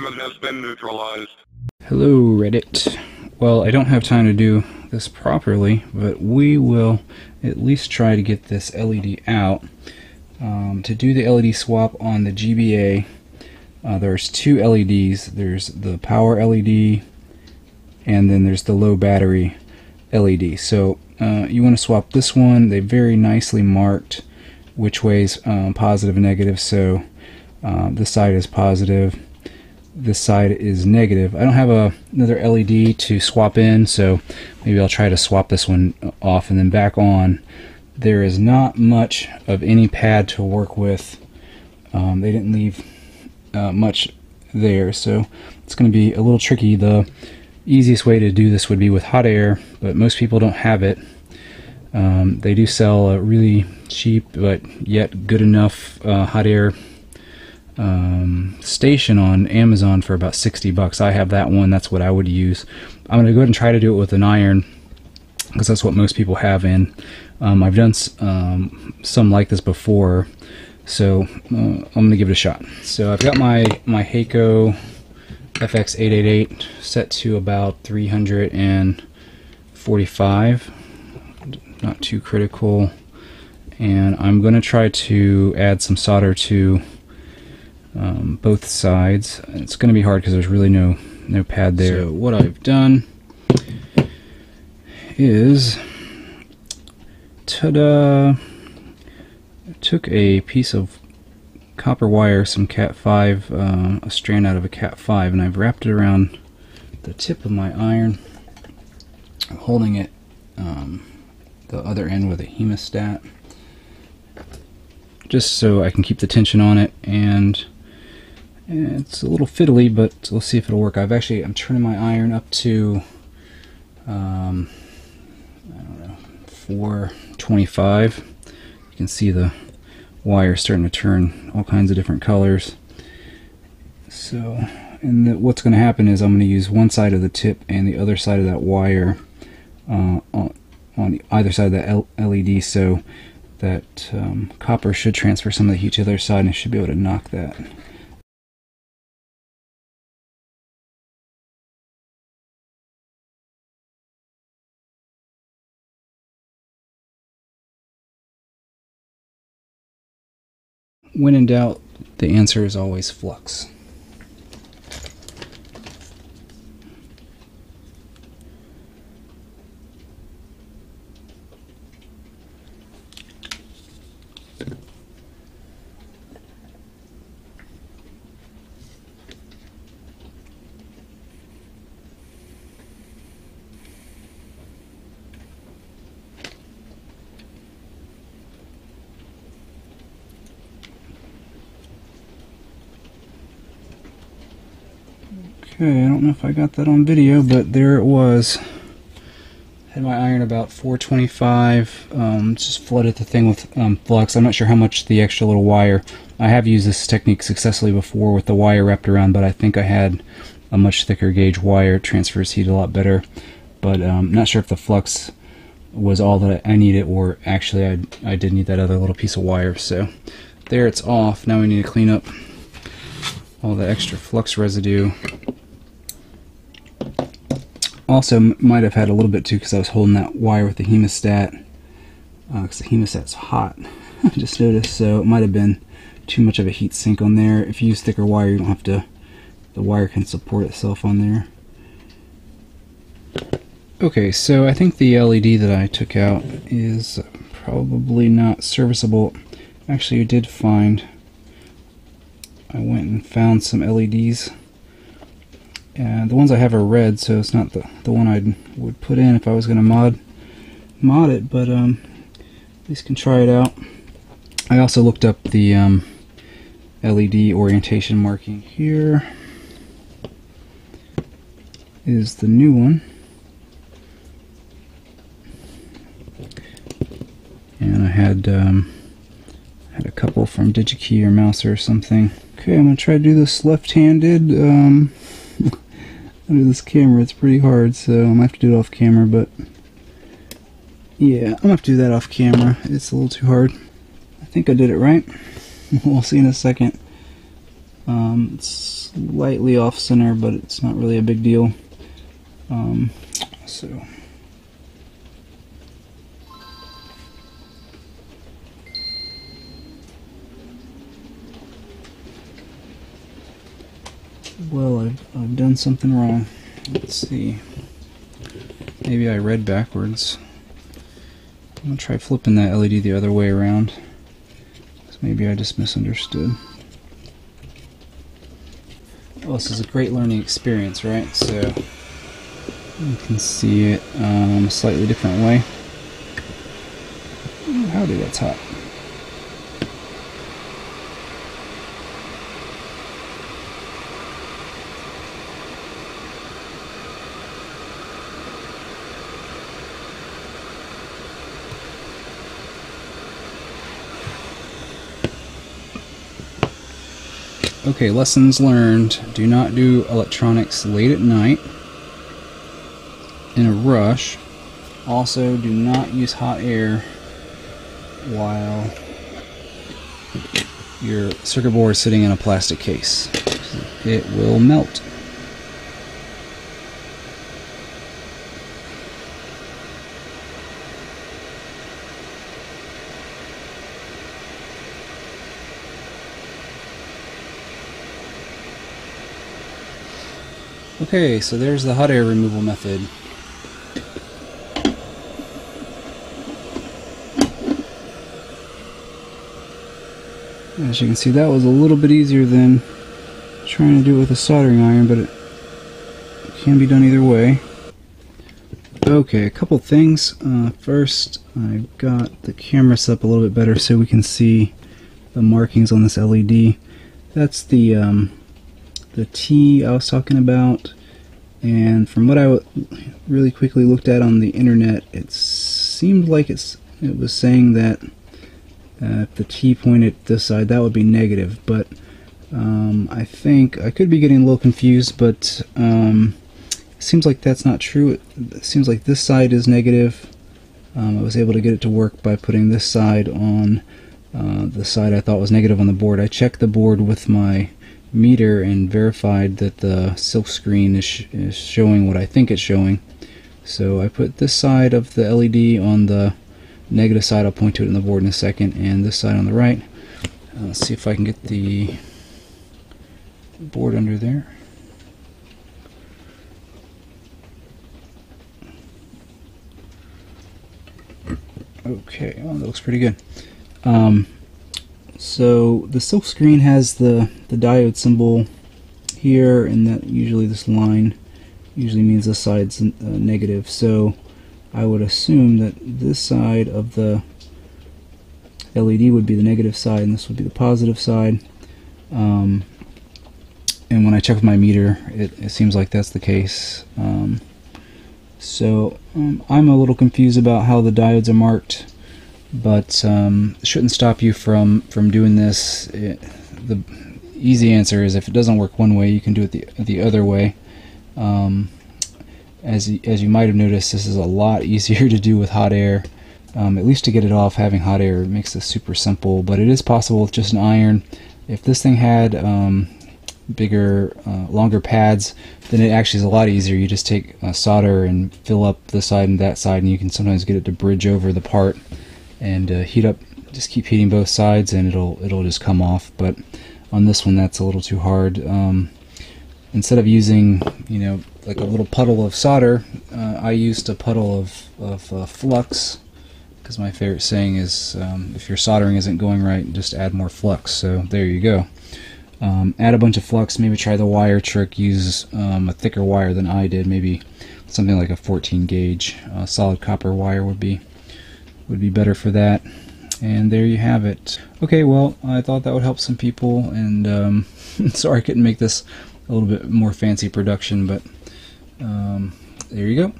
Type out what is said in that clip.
Has been neutralized. Hello, Reddit. Well, I don't have time to do this properly, but we will at least try to get this LED out. Um, to do the LED swap on the GBA, uh, there's two LEDs. There's the power LED, and then there's the low battery LED. So uh, you want to swap this one. They very nicely marked which way's um, positive and negative. So uh, this side is positive this side is negative. I don't have a, another LED to swap in, so maybe I'll try to swap this one off and then back on. There is not much of any pad to work with. Um, they didn't leave uh, much there, so it's going to be a little tricky. The easiest way to do this would be with hot air, but most people don't have it. Um, they do sell a really cheap but yet good enough uh, hot air um, station on Amazon for about 60 bucks. I have that one. That's what I would use. I'm going to go ahead and try to do it with an iron because that's what most people have in. Um, I've done um, some like this before, so uh, I'm going to give it a shot. So I've got my, my Hakko FX888 set to about 345. Not too critical. And I'm going to try to add some solder to um, both sides. It's going to be hard because there's really no no pad there. So what I've done is ta-da! Took a piece of copper wire, some Cat 5, uh, a strand out of a Cat 5, and I've wrapped it around the tip of my iron, I'm holding it um, the other end with a hemostat, just so I can keep the tension on it and it's a little fiddly, but we'll see if it'll work. I've actually, I'm turning my iron up to, um, I don't know, 425. You can see the wire starting to turn all kinds of different colors. So, and the, what's going to happen is I'm going to use one side of the tip and the other side of that wire uh, on, on the, either side of that LED so that um, copper should transfer some of the heat to the other side and I should be able to knock that when in doubt, the answer is always flux. Okay, I don't know if I got that on video, but there it was. Had my iron about 425. Um, just flooded the thing with um, flux. I'm not sure how much the extra little wire. I have used this technique successfully before with the wire wrapped around, but I think I had a much thicker gauge wire. It transfers heat a lot better. But um, not sure if the flux was all that I needed, or actually I, I did need that other little piece of wire. So there it's off. Now we need to clean up all the extra flux residue also might have had a little bit too because I was holding that wire with the hemostat because uh, the hemostat's hot. I just noticed so it might have been too much of a heat sink on there. If you use thicker wire you don't have to the wire can support itself on there. Okay so I think the LED that I took out is probably not serviceable. Actually I did find I went and found some LEDs and the ones I have are red, so it's not the, the one I would put in if I was going to mod mod it, but um, at least can try it out. I also looked up the um, LED orientation marking here is the new one. And I had um, had a couple from DigiKey or Mouser or something. Okay, I'm going to try to do this left-handed. Um, under this camera. It's pretty hard, so I'm gonna have to do it off camera, but yeah, I'm gonna have to do that off camera. It's a little too hard. I think I did it right. we'll see in a second. Um, it's slightly off center, but it's not really a big deal. Um, so. Well, I've, I've done something wrong. Let's see. Maybe I read backwards. I'm going to try flipping that LED the other way around. Maybe I just misunderstood. Well, this is a great learning experience, right? So you can see it um, a slightly different way. Ooh, howdy, that's hot. Okay, lessons learned. Do not do electronics late at night in a rush. Also, do not use hot air while your circuit board is sitting in a plastic case. It will melt. Okay, so there's the hot air removal method. As you can see, that was a little bit easier than trying to do it with a soldering iron, but it can be done either way. Okay, a couple things. Uh, first, I've got the camera set up a little bit better so we can see the markings on this LED. That's the um, the T I was talking about and from what I really quickly looked at on the internet it seemed like it's it was saying that uh, the T pointed this side that would be negative but um, I think I could be getting a little confused but um, it seems like that's not true. It, it seems like this side is negative. Um, I was able to get it to work by putting this side on uh, the side I thought was negative on the board. I checked the board with my meter and verified that the silk screen is, sh is showing what I think it's showing. So I put this side of the LED on the negative side, I'll point to it in the board in a second, and this side on the right. Uh, let's see if I can get the board under there. Okay, well, that looks pretty good. Um, so the silk screen has the, the diode symbol here, and that usually this line usually means the side's uh, negative. So I would assume that this side of the LED would be the negative side, and this would be the positive side. Um, and when I check with my meter, it, it seems like that's the case. Um, so um, I'm a little confused about how the diodes are marked but um, shouldn't stop you from from doing this. It, the easy answer is if it doesn't work one way, you can do it the the other way. Um, as as you might have noticed, this is a lot easier to do with hot air. Um, at least to get it off, having hot air makes this super simple. But it is possible with just an iron. If this thing had um, bigger, uh, longer pads, then it actually is a lot easier. You just take solder and fill up this side and that side, and you can sometimes get it to bridge over the part and uh, heat up just keep heating both sides and it'll it'll just come off. But on this one that's a little too hard. Um, instead of using you know like a little puddle of solder uh, I used a puddle of, of uh, flux because my favorite saying is um, if your soldering isn't going right just add more flux. So there you go. Um, add a bunch of flux maybe try the wire trick use um, a thicker wire than I did maybe something like a 14 gauge uh, solid copper wire would be would be better for that. And there you have it. Okay, well, I thought that would help some people, and um, sorry I couldn't make this a little bit more fancy production, but um, there you go.